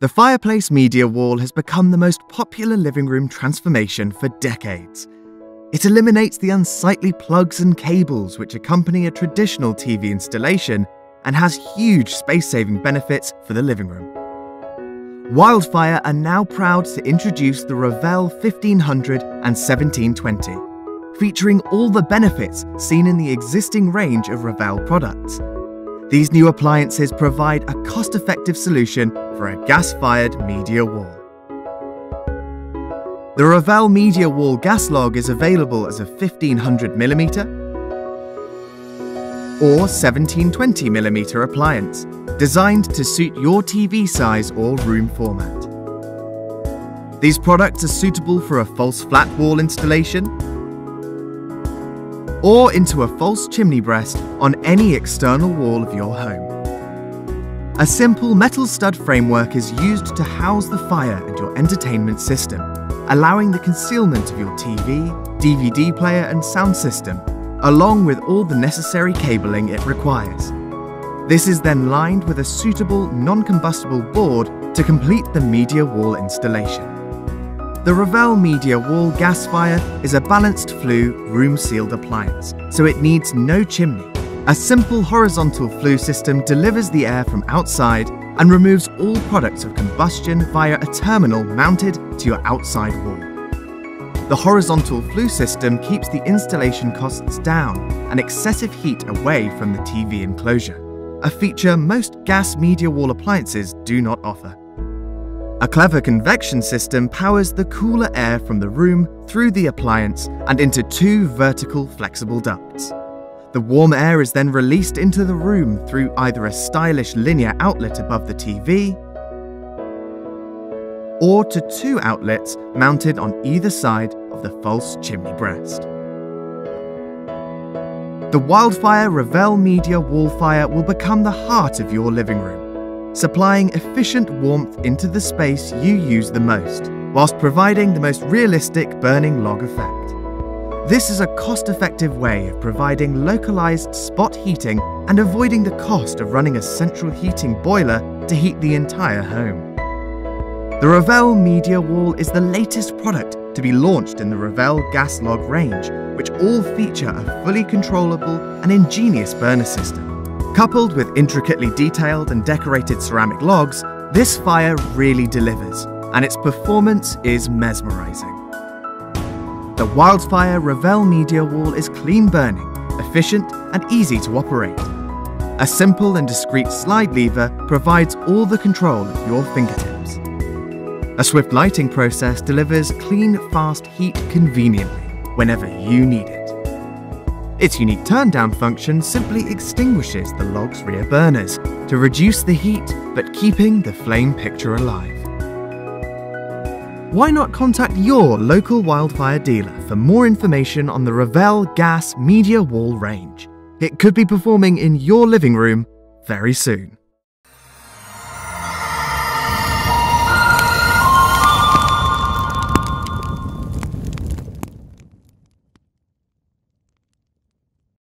The fireplace media wall has become the most popular living room transformation for decades. It eliminates the unsightly plugs and cables which accompany a traditional TV installation and has huge space saving benefits for the living room. Wildfire are now proud to introduce the Ravel 1500 and 1720, featuring all the benefits seen in the existing range of Ravel products. These new appliances provide a cost effective solution for a gas fired media wall. The Ravel Media Wall gas log is available as a 1500mm or 1720mm appliance, designed to suit your TV size or room format. These products are suitable for a false flat wall installation or into a false chimney breast on any external wall of your home. A simple metal stud framework is used to house the fire and your entertainment system, allowing the concealment of your TV, DVD player and sound system along with all the necessary cabling it requires. This is then lined with a suitable non-combustible board to complete the media wall installation. The Ravel Media Wall gas fire is a balanced flue room-sealed appliance, so it needs no chimney. A simple horizontal flue system delivers the air from outside and removes all products of combustion via a terminal mounted to your outside wall. The horizontal flue system keeps the installation costs down and excessive heat away from the TV enclosure, a feature most gas media wall appliances do not offer. A clever convection system powers the cooler air from the room through the appliance and into two vertical flexible ducts. The warm air is then released into the room through either a stylish linear outlet above the TV or to two outlets mounted on either side of the false chimney breast. The Wildfire Ravel Media wall fire will become the heart of your living room, supplying efficient warmth into the space you use the most, whilst providing the most realistic burning log effect. This is a cost-effective way of providing localized spot heating and avoiding the cost of running a central heating boiler to heat the entire home. The Ravel Media Wall is the latest product to be launched in the Ravel gas log range, which all feature a fully controllable and ingenious burner system. Coupled with intricately detailed and decorated ceramic logs, this fire really delivers, and its performance is mesmerizing. The Wildfire Ravel Media Wall is clean burning, efficient, and easy to operate. A simple and discreet slide lever provides all the control at your fingertips. A swift lighting process delivers clean, fast heat conveniently whenever you need it. Its unique turn-down function simply extinguishes the log's rear burners to reduce the heat but keeping the flame picture alive. Why not contact your local wildfire dealer for more information on the Ravel Gas Media Wall range? It could be performing in your living room very soon.